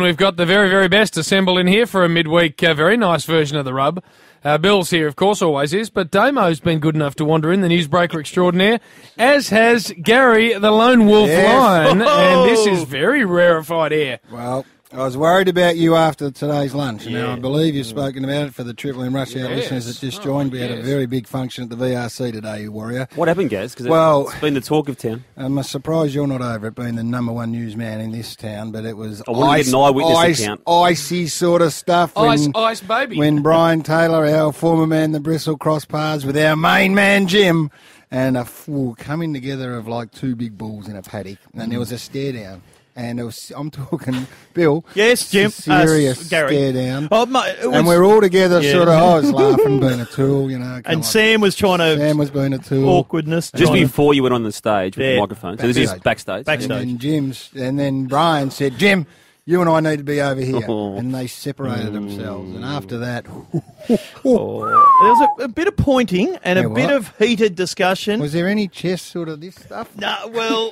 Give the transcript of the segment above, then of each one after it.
We've got the very, very best assembled in here for a midweek, uh, very nice version of the rub. Uh, Bill's here, of course, always is, but Damo's been good enough to wander in, the newsbreaker extraordinaire, as has Gary, the lone wolf Yes. lion, and this is very rarefied air. Well, I was worried about you after today's lunch. Now, I believe you've mm. spoken about it for the Triple M Rush Hour Yes. listeners that just Oh, joined. We had a very big function at the VRC today, you Warrior. What happened, Gaz? Because Well- it's been the talk of town. I'm surprised you're not over it being the number one newsman in this town, but it was I wouldn't ice, an eyewitness ice, account. icy sort of stuff. When, Ice, ice baby. when Brian Taylor, our former man, the Bristol cross paths with our main man Jim, and a full coming together of like two big bulls in a paddock, and there was a stare down. And it was, I'm talking, Bill. Yes, Jim. Serious Uh, Gary. stare down. Oh, my, was, and we're all together, Yeah. sort of. I was laughing, being a tool, you know. and on. Sam was trying to Sam was being a tool. awkwardness. Just trying to- before you went on the stage with Yeah. the microphone. So this is Backstage. backstage. Backstage. And then Jim's, and then Brian said, "Jim, you and I need to be over here." Oh. And they separated themselves. And after that, Oh, there was a, a bit of pointing and a Yeah, bit what? of heated discussion. was there any chess sort of this stuff? No, well,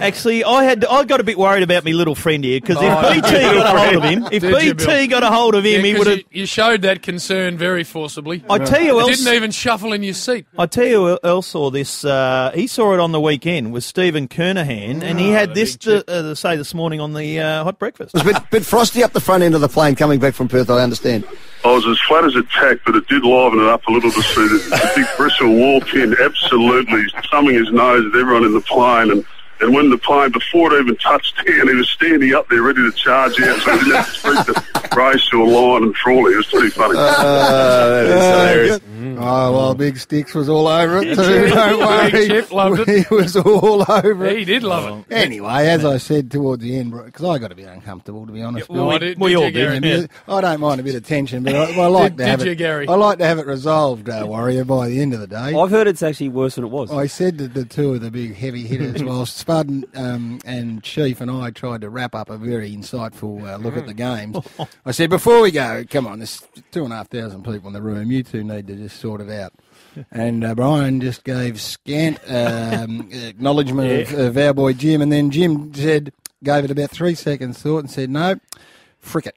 actually, I had I got a bit worried about my little friend here because Oh, if BT got a hold of him, if Did BT Bill? got a hold of him, Yeah, he 'cause would have. you, you showed that concern very forcibly. I tell you, who else, didn't even shuffle in your seat. I tell you, who else saw this. Uh, he saw it on the weekend with Stephen Kernahan, and he had the this to, uh, say this morning on the uh, hot breakfast. Was a bit, bit frosty up the front end of the plane coming back from Perth, I understand. I was as flat as a tack, but it did liven it up a little to see the, the big bristle walk in, absolutely thumbing his nose at everyone in the plane. And, and when the plane, before it even touched down, he was standing up there ready to charge out, so he didn't have to speak to race or Lyon and Frawley. It was pretty funny. Uh, Oh well, Big Sticks was all over it too. Don't worry, Big Chip loved it. He was all over it. He did love it. Anyway, as I said towards the end, because I got to be uncomfortable to be honest. Bill. Why did, we did all you, did. Gary? I don't mind a bit of tension, but I, I like Did- to have did it. you, Gary? I like to have it resolved, uh, Warrior, by the end of the day. I've heard it's actually worse than it was. I said that the two of the big heavy hitters, while Spud um, and Chief and I tried to wrap up a very insightful uh, look at the games, I said, before we go, come on, there's two and a half thousand people in the room. You two need to just sort it out. And uh, Brian just gave scant um, acknowledgement of, of our boy Jim. And then Jim said, gave it about three seconds thought and said, no, frick it.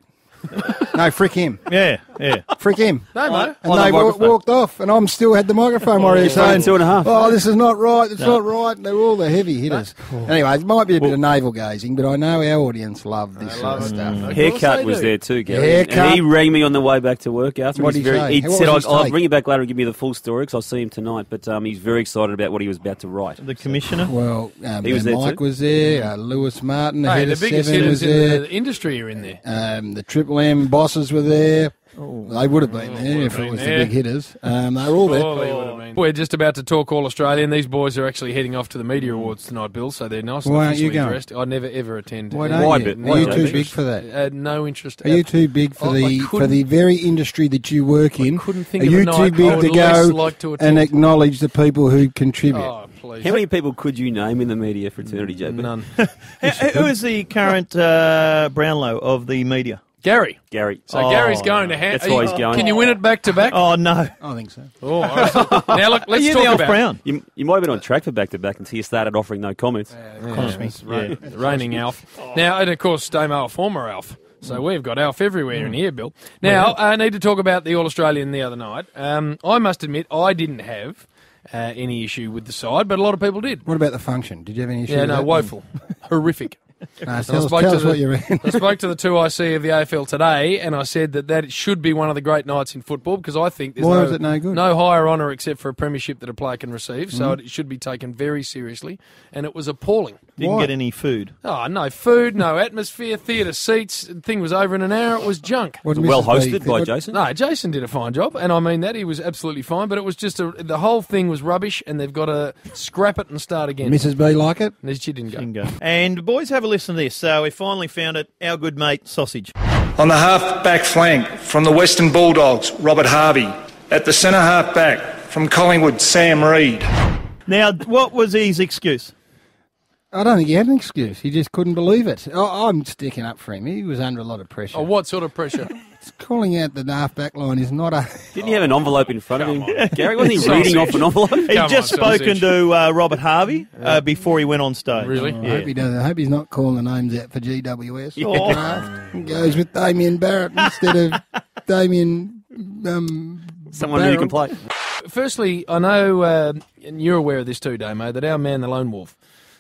No, frick him. Yeah, yeah. Frick him. No, mate. And On the they wa- microphone. walked off, and I'm still had the microphone warrior saying, two and a half. "Oh, this is not right. It's not right." And they were all the heavy hitters. Anyway, it might be a bit of navel gazing, but I know our audience love this sort of stuff. Of Haircut was do. there too, Gary. Haircut. And he rang me on the way back to work after. What'd He's he very, say? He What said, was his I'll, I'll take? bring you back later and give me the full story because I'll see him tonight. But um, he's very excited about what he was about to write. The commissioner. Well, um, He was there Mike too? was there. Uh, Lewis Martin, the Hey, head the of biggest seven, was hitters in there. the industry are in there. Um, the Triple M bosses were there. They would have been there would if have it was there. the big hitters. Um, they were all there. Surely would have been. We're just about to talk all Australian. These boys are actually heading off to the media awards tonight, Bill. So they're nice and Why aren't you going? dressed. I never ever attend. Why uh, don't Why you? bit- Are you too you? big for that? Uh, no interest. Are you too big for I- I the for couldn't- the very industry that you work in? couldn't think Are of a you night too big would to less go like to and acknowledge the people who contribute? Oh, please. How many people could you name in the media fraternity, Joe? None. Who- Who is the current uh, Brownlow of the media? Gary. Gary. So Oh, Gary's going to hand. that's why he's going. Can you win it back to back? Oh no! I think so. Oh, all right. now look, let's talk the about. Brown? You, you might have been on track for back to back until you started offering no comments. Yeah, it's ra- raining Alf. Now, and of course, Damo, a former Alf. So we've got Alf everywhere in here, Bill. Now, I need to talk about the All Australian the other night. Um, I must admit, I didn't have uh, any issue with the side, but a lot of people did. What about the function? Did you have any issue? Yeah, with no, that? woeful, horrific. No, I tell us, spoke tell to us the- what you read. I spoke to the two IC of the AFL today, and I said that that should be one of the great nights in football because I think there's Why no, it no good? no higher honour except for a premiership that a player can receive. So Mm-hmm. it should be taken very seriously, and it was appalling. Didn't Why? get any food. Oh, no food, no atmosphere, theatre seats. The thing was over in an hour. It was junk. What Well Mrs. B hosted by Jason. No, Jason did a fine job, and I mean that he was absolutely fine. But it was just a, the whole thing was rubbish, and they've got to scrap it and start again. Mrs. B like it? And she didn't go. Didn't go. And boys, have a listen to this. So we finally found it. Our good mate Sausage. On the half back flank from the Western Bulldogs, Robert Harvey. At the centre half back from Collingwood, Sam Reid. Now, what was his excuse? I don't think he had an excuse. He just couldn't believe it. I, I'm sticking up for him. He was under a lot of pressure. Oh, what sort of pressure? Calling out the half back line is not a. Didn't he have an envelope in front of him? Gary, wasn't he Sausage. reading off an envelope? He'd Come just on, spoken sausage. to uh, Robert Harvey uh, before he went on stage. Really? I hope he does. I hope he's not calling the names out for GWS. Oh. Draft. He goes with Damien Barrett instead of Damien. Um, Someone who can play. Firstly, I know, uh, and you're aware of this too, Damo, that our man, the Lone Wolf,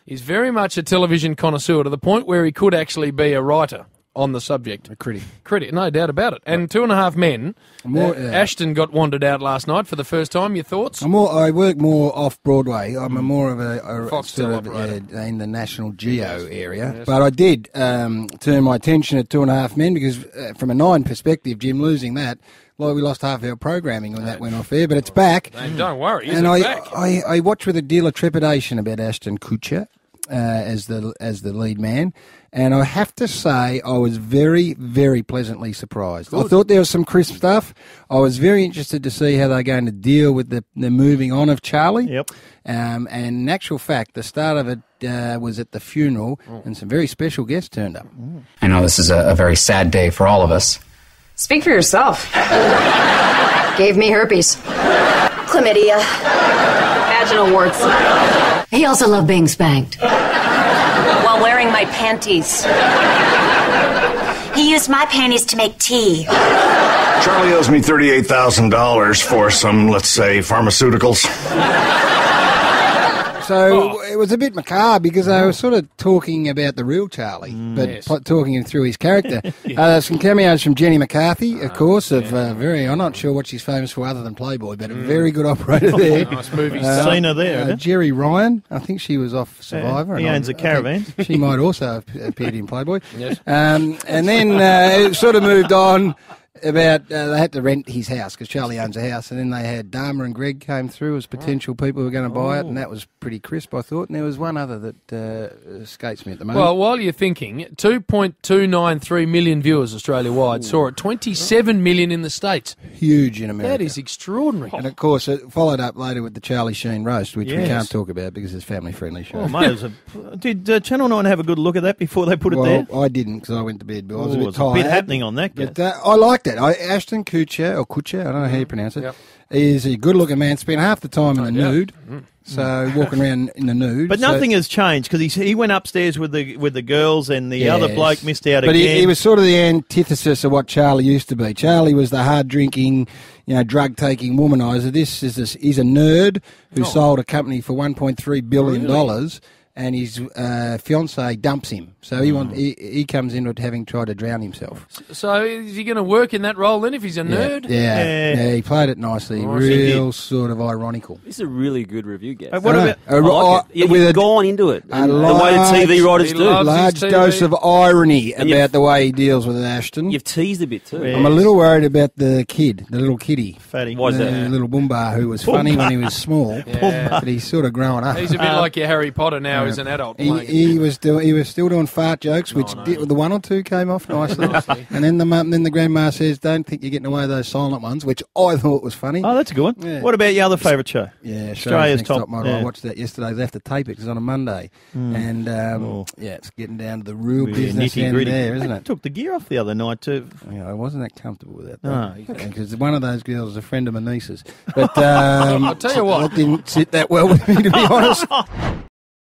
is very much a television connoisseur to the point where he could actually be a writer on the subject. A critic. Critic, no doubt about it. And Two and a Half Men, More- uh. Ashton got wandered out last night for the first time. Your thoughts? I'm more. I work more off Broadway. I'm a more of a, a Foxtel sort of, uh, in the National Geo area. But I did um, turn my attention to Two and a Half Men because, uh, from a nine perspective, Jim losing that, like we lost half our programming when that went off air. But it's back. And don't worry, and I, back? I, I watch with a deal of trepidation about Ashton Kutcher uh, as the as the lead man, and I have to say I was very very pleasantly surprised. I thought there was some crisp stuff. I was very interested to see how they're going to deal with the, the moving on of Charlie. Yep. Um, and in actual fact, the start of it uh, was at the funeral, and some very special guests turned up. I know this is a, a very sad day for all of us. Speak for yourself. Gave me herpes. Chlamydia. Vaginal warts. He also loved being spanked. While wearing my panties. He used my panties to make tea. Charlie owes me $38,000 for some, let's say, pharmaceuticals. So it was a bit macabre because I was sort of talking about the real Charlie, but Yes. pl- talking him through his character. uh, there's some cameos from Jenny McCarthy, of course, of uh, very, I'm not sure what she's famous for other than Playboy, but a very good operator there. Nice movie. Uh, Seen her there, uh, Jeri Ryan, I think she was off Survivor. he and I- owns a caravan. She might also have appeared in Playboy. Yes. Um, and then uh, it sort of moved on about uh, they had to rent his house because Charlie owns a house, and then they had Dharma and Greg came through as potential people who were going to buy it, and that was pretty crisp, I thought. And there was one other that uh, escapes me at the moment. Well, while you're thinking, 2.293 million viewers Australia wide saw it, 27 million in the States. huge in America. That is extraordinary. and of course, it followed up later with the Charlie Sheen roast, which we Yes. can't talk about because it's family friendly show. Oh, mate, it was a, did uh, Channel 9 have a good look at that before they put it well, there? I didn't because I went to bed, but I was Oh, a bit there's tired. a bit happening on that. But uh, I liked it. I, Ashton Kutcher, or Kutcher, I don't know how you mm-hmm. pronounce it. Yep. Is a good looking man. Spent half the time in the nude, mm-hmm. so walking around in the nude. But so- nothing has changed because he he went upstairs with the with the girls and the other bloke missed out But again. he, he was sort of the antithesis of what Charlie used to be. Charlie was the hard drinking, you know, drug taking womanizer. This is this, he's a nerd who oh. sold a company for one point three billion dollars. And his uh, fiance dumps him, so he, want, he he comes into it having tried to drown himself. So is he going to work in that role then if he's a nerd? Yeah, Yeah. yeah, he played it nicely, Nice, he real sort of ironical. This is a really good review, Gav. Uh, what I know. about A- I like I- it. You- with You've a- gone into it. a And the way the TV writers He do. loves- large TV. dose of irony And you've- about the way he deals with Ashton. You've teased a bit too. Yeah. I'm a little worried about the kid, the little kitty. fatty. Why is the that? little Boomba who was funny when he was small, but he's sort of growing up. He's a bit like your Harry Potter now as an adult. He, he was doing. He was still doing fart jokes, which did, the one or two came off nicely. and then the mum, then the grandma says, "Don't think you're getting away with those silent ones," which I thought was funny. Oh, that's a good one. Yeah. What about your other favourite show? Yeah, Australia's Australia's top- Top Model. yeah. I watched that yesterday. They have to tape it because it's on a Monday, and um, Oh. yeah, it's getting down to the real Really business end nitty-gritty. there, isn't I it? took the gear off the other night too. Yeah, I wasn't that comfortable with that. Ah, because one of those girls is a friend of my niece's. But um, I'll tell you what. that didn't sit that well with me, to be honest.